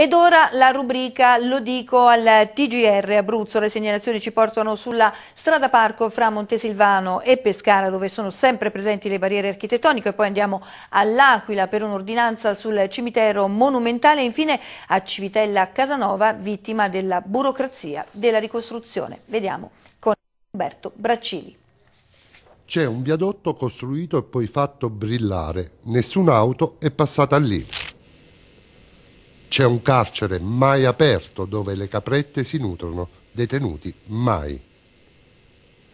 Ed ora la rubrica Lo dico al TGR Abruzzo. Le segnalazioni ci portano sulla strada parco fra Montesilvano e Pescara dove sono sempre presenti le barriere architettoniche. Poi andiamo all'Aquila per un'ordinanza sul cimitero monumentale e infine a Civitella Casanova vittima della burocrazia della ricostruzione. Vediamo con Umberto Braccili. C'è un viadotto costruito e poi fatto brillare. Nessuna auto è passata lì. C'è un carcere mai aperto dove le caprette si nutrono, detenuti mai.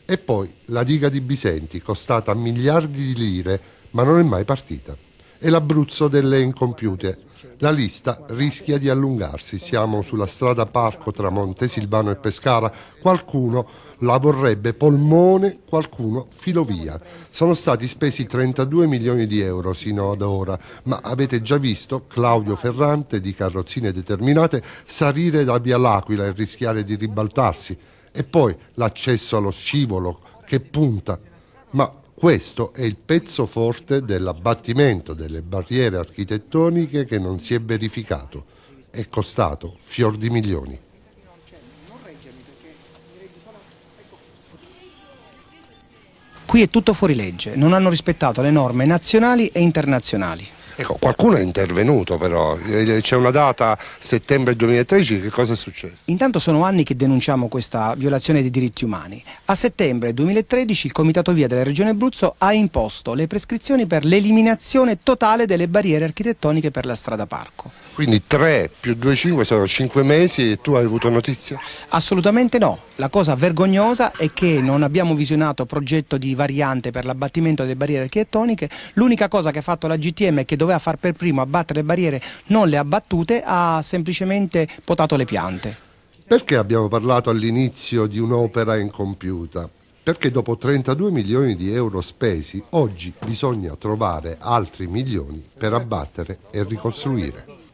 E poi la diga di Bisenti, costata miliardi di lire, ma non è mai partita. E l'Abruzzo delle incompiute, la lista rischia di allungarsi. Siamo sulla strada parco tra Montesilvano e Pescara. Qualcuno la vorrebbe polmone, qualcuno filovia. Sono stati spesi 32 milioni di euro sino ad ora, ma avete già visto Claudio Ferrante di Carrozzine Determinate salire da Via L'Aquila e rischiare di ribaltarsi. E poi l'accesso allo scivolo che punta. Ma questo è il pezzo forte dell'abbattimento delle barriere architettoniche che non si è verificato. È costato fior di milioni. Qui è tutto fuori legge, non hanno rispettato le norme nazionali e internazionali. Ecco, qualcuno è intervenuto però, eh, c'è una data settembre 2013, che cosa è successo? Intanto sono anni che denunciamo questa violazione dei diritti umani. A settembre 2013 il Comitato Via della Regione Abruzzo ha imposto le prescrizioni per l'eliminazione totale delle barriere architettoniche per la strada parco. Quindi 3 più 2, 5 sono 5 mesi e tu hai avuto notizia? Assolutamente no. La cosa vergognosa è che non abbiamo visionato progetto di variante per l'abbattimento delle barriere architettoniche. L'unica cosa che ha fatto la GTM è che doveva far per primo abbattere le barriere, non le ha battute, ha semplicemente potato le piante. Perché abbiamo parlato all'inizio di un'opera incompiuta? Perché dopo 32 milioni di euro spesi, oggi bisogna trovare altri milioni per abbattere e ricostruire.